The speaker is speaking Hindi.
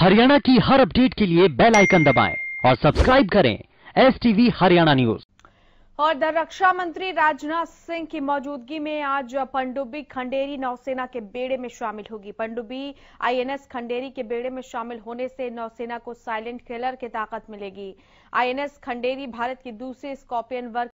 हरियाणा की हर अपडेट के लिए बेल आइकन दबाएँ और सब्सक्राइब करें एस टीवी हरियाणा न्यूज़। और रक्षा मंत्री राजनाथ सिंह की मौजूदगी में आज पंडुबी खंडेरी नौसेना के बेड़े में शामिल होगी। पंडुबी आईएनएस खंडेरी के बेड़े में शामिल होने से नौसेना को साइलेंट किलर की ताकत मिलेगी। आईएनएस खंडेरी भारत की दूसरी स्कॉर्पियन वर्ग